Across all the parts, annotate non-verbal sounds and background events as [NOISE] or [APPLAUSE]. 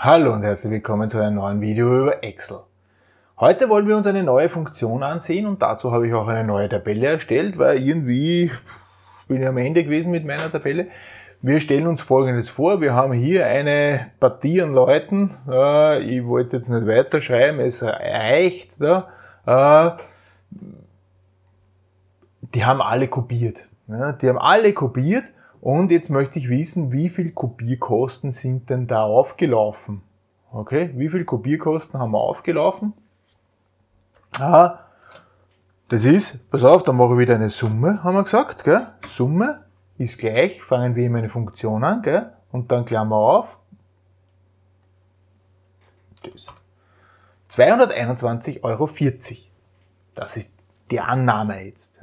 Hallo und herzlich willkommen zu einem neuen Video über Excel. Heute wollen wir uns eine neue Funktion ansehen und dazu habe ich auch eine neue Tabelle erstellt, weil irgendwie bin ich am Ende gewesen mit meiner Tabelle. Wir stellen uns folgendes vor. Wir haben hier eine Partie an Leuten. ich wollte jetzt nicht weiterschreiben, es reicht. Da. die haben alle kopiert. die haben alle kopiert und jetzt möchte ich wissen, wie viel Kopierkosten sind denn da aufgelaufen? Okay, wie viel Kopierkosten haben wir aufgelaufen? Ah, das ist, pass auf, dann mache ich wieder eine Summe, haben wir gesagt, gell? Summe ist gleich, fangen wir immer eine Funktion an, gell? Und dann Klammer auf. Das. 221,40 Euro. Das ist die Annahme jetzt.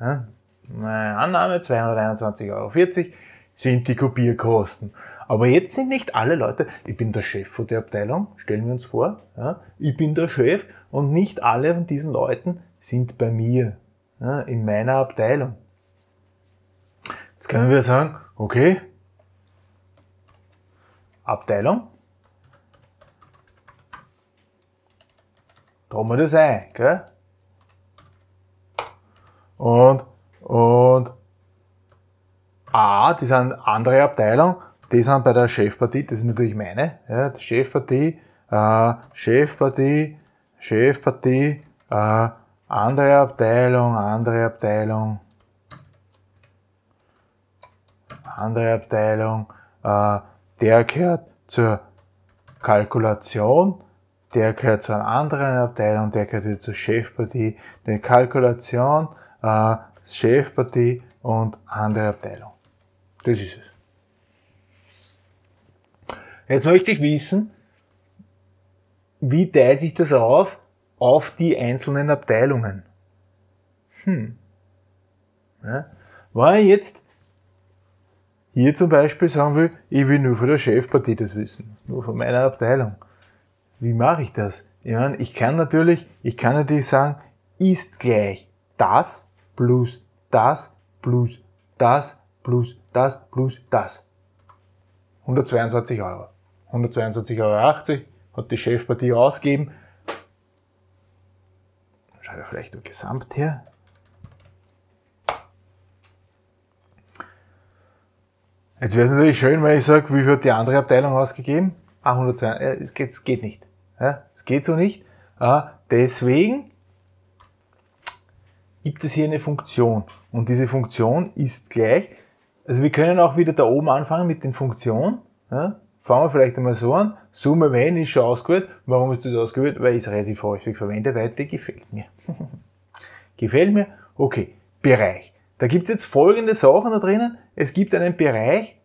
Meine Annahme 221,40 Euro sind die Kopierkosten. Aber jetzt sind nicht alle Leute, ich bin der Chef von der Abteilung, stellen wir uns vor, ja, ich bin der Chef und nicht alle von diesen Leuten sind bei mir, ja, in meiner Abteilung. Jetzt können wir sagen, okay, Abteilung, tragen wir das ein, gell? Und, und A, die sind andere Abteilung, die sind bei der Chefpartie, das ist natürlich meine, ja, die Chefpartie, äh, Chefpartie, Chefpartie, äh, andere Abteilung, andere Abteilung, andere Abteilung, äh, der gehört zur Kalkulation, der gehört zu einer anderen Abteilung, der gehört wieder zur Chefpartie, die Kalkulation, äh, Chefpartie und andere Abteilung. Das ist es. Jetzt möchte ich wissen, wie teilt sich das auf auf die einzelnen Abteilungen? Hm. Ja. Wenn ich jetzt hier zum Beispiel sagen will, ich will nur von der Chefpartie das wissen, nur von meiner Abteilung. Wie mache ich das? Ich, meine, ich kann natürlich, ich kann natürlich sagen, ist gleich das plus das plus das plus das plus das. 122 Euro. 122,80 Euro hat die Chefpartie ausgegeben. Schauen wir vielleicht nur gesamt her. Jetzt wäre es natürlich schön, wenn ich sage, wie viel hat die andere Abteilung ausgegeben? Ah, 102. Es geht, es geht nicht. Es geht so nicht. Ah, deswegen gibt es hier eine Funktion. Und diese Funktion ist gleich also wir können auch wieder da oben anfangen mit den Funktionen. Ja? Fangen wir vielleicht einmal so an. Summe wenn ist schon ausgewählt. Warum ist das ausgewählt? Weil ich es relativ häufig verwende, weil die gefällt mir. [LAUGHS] gefällt mir? Okay. Bereich. Da gibt es jetzt folgende Sachen da drinnen. Es gibt einen Bereich.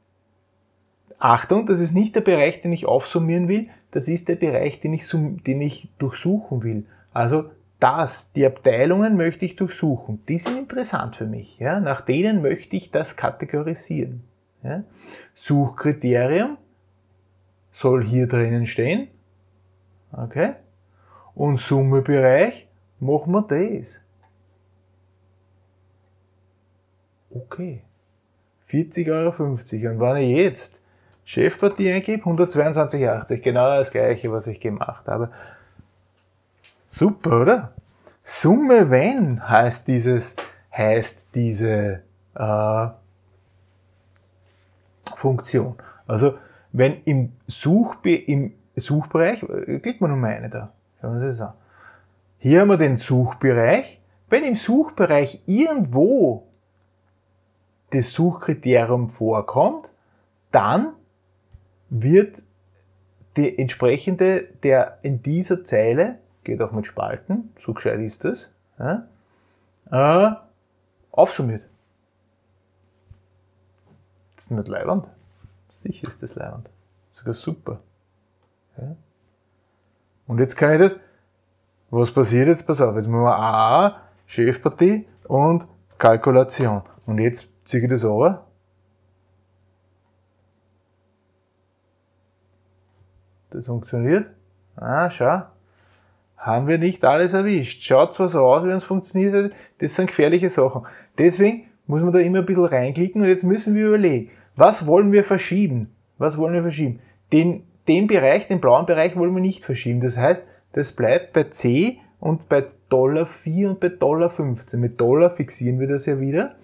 Achtung, das ist nicht der Bereich, den ich aufsummieren will. Das ist der Bereich, den ich, den ich durchsuchen will. Also das, die Abteilungen möchte ich durchsuchen. Die sind interessant für mich. Ja? Nach denen möchte ich das kategorisieren. Ja? Suchkriterium soll hier drinnen stehen. Okay? Und Summebereich machen wir das. Okay. 40,50 Euro. Und wenn ich jetzt Chefpartie eingebe, 122,80, genau das gleiche, was ich gemacht habe. Super, oder? Summe wenn heißt dieses, heißt diese äh, Funktion. Also wenn im, Suchbe im Suchbereich, äh, klicken wir nochmal eine da, schauen wir uns das an. Hier haben wir den Suchbereich. Wenn im Suchbereich irgendwo das Suchkriterium vorkommt, dann wird die entsprechende der in dieser Zeile geht auch mit Spalten, so gescheit ist das, ja, äh, aufsummiert. Das ist nicht Leiwand. Sicher ist das Leiwand. Sogar super. Ja. Und jetzt kann ich das, was passiert jetzt? Pass auf, jetzt machen wir A, Chefpartie und Kalkulation. Und jetzt ziehe ich das over. Das funktioniert. Ah, schau haben wir nicht alles erwischt. Schaut zwar so aus, wie es funktioniert hat, das sind gefährliche Sachen. Deswegen muss man da immer ein bisschen reinklicken und jetzt müssen wir überlegen, was wollen wir verschieben? Was wollen wir verschieben? Den, den Bereich, den blauen Bereich wollen wir nicht verschieben. Das heißt, das bleibt bei C und bei Dollar 4 und bei Dollar 15. Mit Dollar fixieren wir das ja wieder.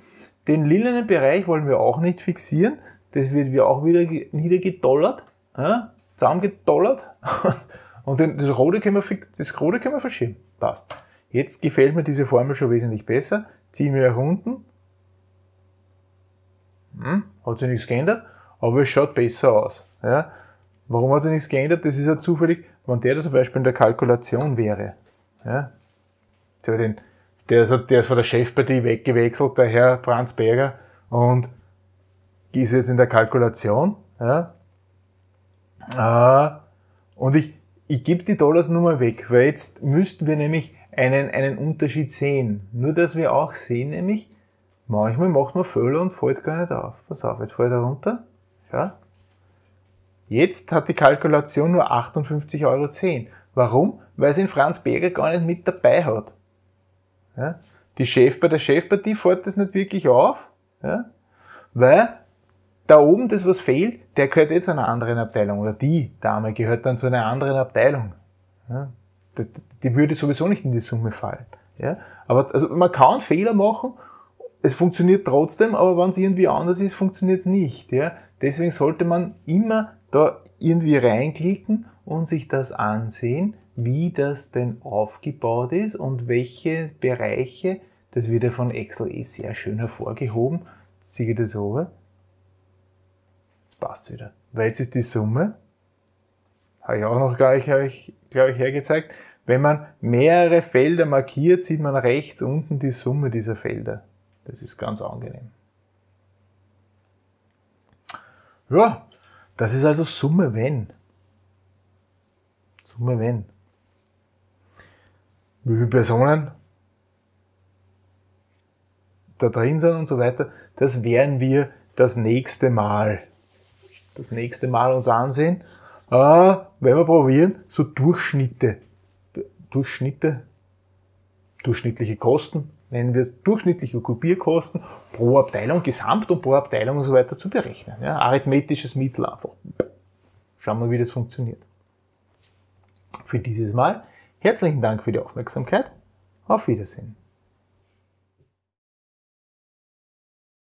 Den lilenen Bereich wollen wir auch nicht fixieren. Das wird wir auch wieder niedergedollert, ja, zusammengedollert. [LAUGHS] Und das rote können wir, das rote können wir verschieben. Passt. Jetzt gefällt mir diese Formel schon wesentlich besser. Ziehen wir nach unten. Hm, hat sich nichts geändert, aber es schaut besser aus. Ja. Warum hat sich nichts geändert? Das ist ja zufällig, wenn der da zum Beispiel in der Kalkulation wäre. Ja. Der, ist, der ist von der Chefpartie weggewechselt, der Herr Franz Berger, und ist jetzt in der Kalkulation. Ja. Äh, und ich, ich gebe die Dollars nur mal weg, weil jetzt müssten wir nämlich einen, einen Unterschied sehen. Nur, dass wir auch sehen, nämlich, manchmal macht man Fehler und fällt gar nicht auf. Pass auf, jetzt fällt er runter. Ja. Jetzt hat die Kalkulation nur 58,10 Euro. Warum? Weil es in Franz Berger gar nicht mit dabei hat. Ja? Die Chef, bei der Chefpartie fällt das nicht wirklich auf, ja? weil da oben das, was fehlt, der gehört jetzt zu einer anderen Abteilung oder die Dame gehört dann zu einer anderen Abteilung. Ja? Die, die würde sowieso nicht in die Summe fallen. Ja? Aber also man kann Fehler machen, es funktioniert trotzdem, aber wenn es irgendwie anders ist, funktioniert es nicht. Ja? Deswegen sollte man immer da irgendwie reinklicken und sich das ansehen, wie das denn aufgebaut ist und welche Bereiche, das wird ja von Excel eh sehr schön hervorgehoben. Ziehe das over. Jetzt passt wieder. Weil jetzt ist die Summe, habe ich auch noch gleich, gleich, gleich hergezeigt, wenn man mehrere Felder markiert, sieht man rechts unten die Summe dieser Felder. Das ist ganz angenehm. Ja, das ist also Summe wenn. Summe wenn. Wie viele Personen da drin sind und so weiter, das werden wir das nächste Mal, das nächste Mal uns ansehen. Äh, wenn wir probieren, so Durchschnitte, Durchschnitte, durchschnittliche Kosten, nennen wir es durchschnittliche Kopierkosten pro Abteilung, Gesamt und pro Abteilung und so weiter zu berechnen. Ja, arithmetisches Mittel einfach. Schauen wir, wie das funktioniert. Für dieses Mal herzlichen Dank für die Aufmerksamkeit. Auf Wiedersehen.